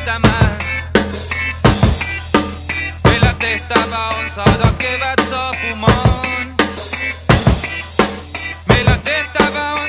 viettämään. Meillä tehtävä on saada kevät saapumaan. Meillä tehtävä on